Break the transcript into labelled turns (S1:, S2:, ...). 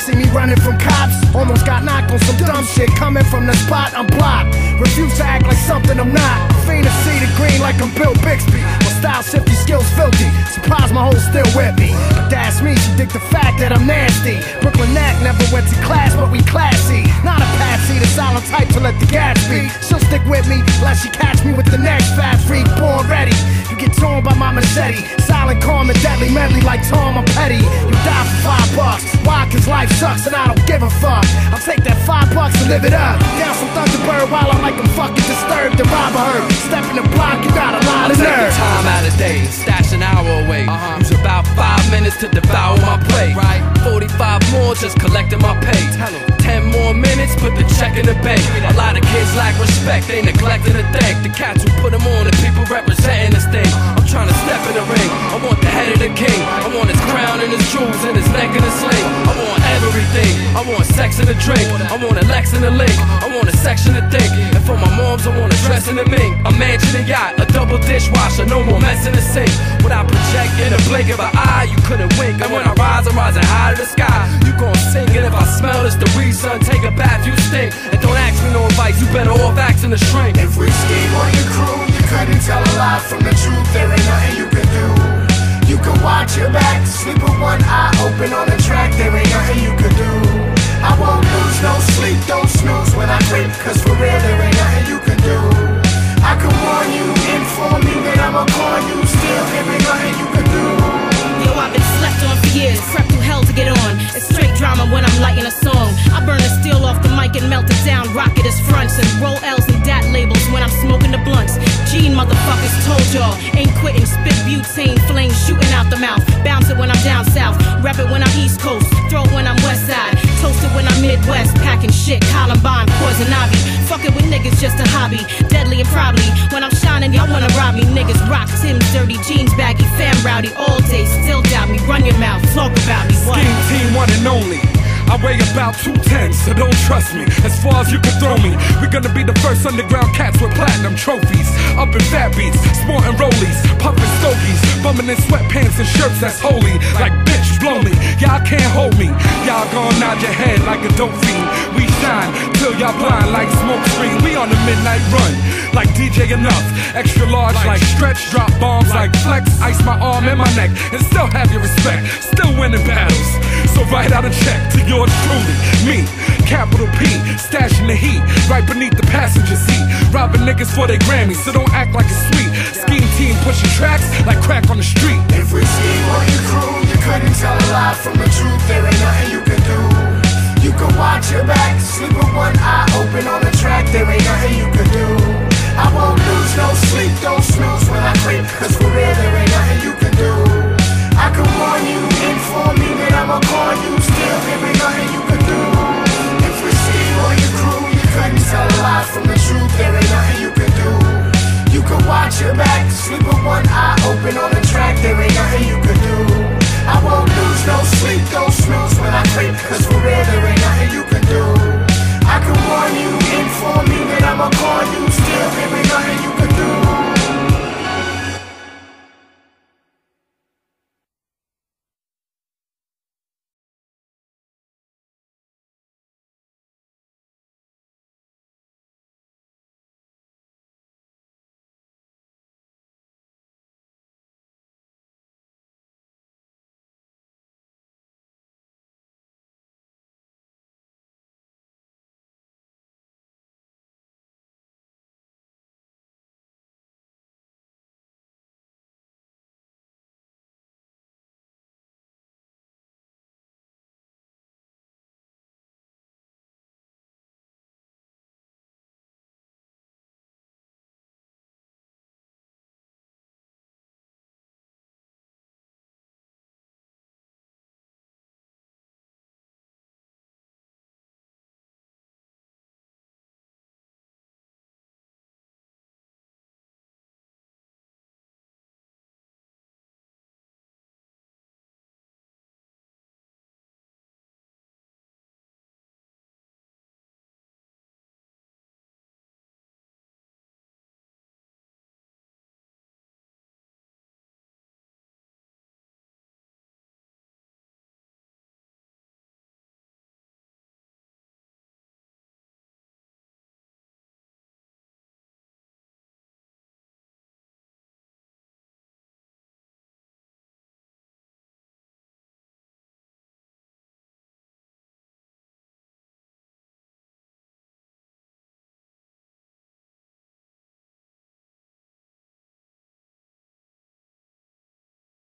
S1: see me running from cops. Almost got knocked on some dumb shit coming from the spot. I'm blocked. Refuse to act like something I'm not. Fiend to see the green like I'm Bill Bixby. My style shifty, skills filthy. Surprise my whole still with me. But that's me, she dig the fact that I'm nasty. Brooklyn Knack never went to class, but we classy. Not a patsy, the silent type to let the gas be. She'll stick with me, unless she catch me with the next fast freak. Born ready. You get torn by my machete. Silent, calm, and deadly medley like Tom, I'm petty. You die for five bucks. Why? Cause life sucks and I don't give a fuck. I'll take that five bucks and live it up. Down some Thunderbird while I'm like I'm fucking disturbed and rob her. Step in the block, you got a lot of nerve.
S2: time out of day, stash an hour away.
S3: Uh-huh.
S2: Use about five minutes to devour my plate.
S3: Right.
S2: 45 more just collecting my pay.
S3: Tell 'em.
S2: 10 more minutes, put the check in the bank. A lot of kids lack respect, they neglecting to thank the cats who put them on, the people representing this thing. I'm trying to step in the ring. I want the head of the king. I want his crown and his jewels and his neck and his sling. I want everything. I want sex and a drink. I want a Lex and a link. I want a section to think. And for my moms, I want a dress and a mink. A mansion and yacht, a double dishwasher, no more mess in the sink. When I project in a blink of an eye, you couldn't wink. And when I rise, I'm rising high to the sky. Shrink.
S1: If we scheme on your crew, you couldn't tell a lie from the truth. There ain't nothing you can do. You can watch your back, sleep with one eye open on the track. There ain't nothing you can do. I won't lose no sleep, don't snooze when I creep. Cause for real, there ain't nothing
S4: rep it when I'm east coast, throw when I'm west side, toast it when I'm midwest, packing shit, Columbine, poison ivy. Fuck it with niggas, just a hobby, deadly and probably. When I'm shining, y'all wanna rob me. Niggas rock Tim's dirty jeans, baggy, fam rowdy all day. Still doubt me, run your mouth, talk about me. What?
S5: Scheme team one and only. I weigh about 210, so don't trust me. As far as you can throw me, we're gonna be the first underground cats with platinum trophies. Up in fat beats, sporting rollies, puffin' stogies, bumming in sweatpants and shirts that's holy. Like bitch. Y'all can't hold me. Y'all gon' nod your head like a dope fiend. We shine till y'all blind like smoke screen. We on the midnight run like DJ Enuff. Extra large like stretch, drop bombs like flex. Ice my arm and my neck and still have your respect. Still winning battles. So write out a check to yours truly, me, capital P, stashing the heat right beneath the passenger seat, robbing niggas for their Grammys, so don't act like it's sweet. Scheme team pushing tracks like crack on the street.
S1: If we scheme on your crew, you couldn't tell a lie from the truth. There ain't